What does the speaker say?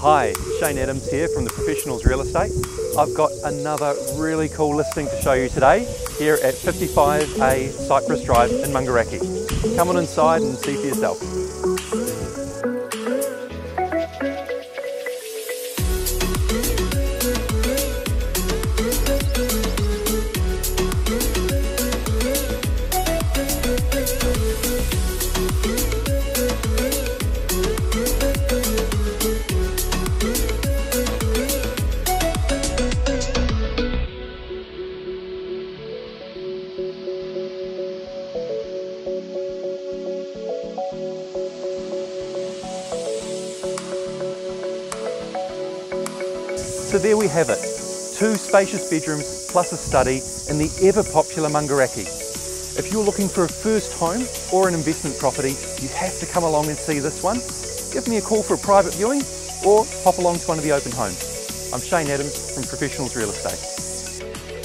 Hi, Shane Adams here from the Professionals Real Estate. I've got another really cool listing to show you today here at 55A Cypress Drive in Maungaraki. Come on inside and see for yourself. So there we have it, two spacious bedrooms plus a study in the ever popular Maungaraki. If you're looking for a first home or an investment property, you have to come along and see this one. Give me a call for a private viewing or hop along to one of the open homes. I'm Shane Adams from Professionals Real Estate.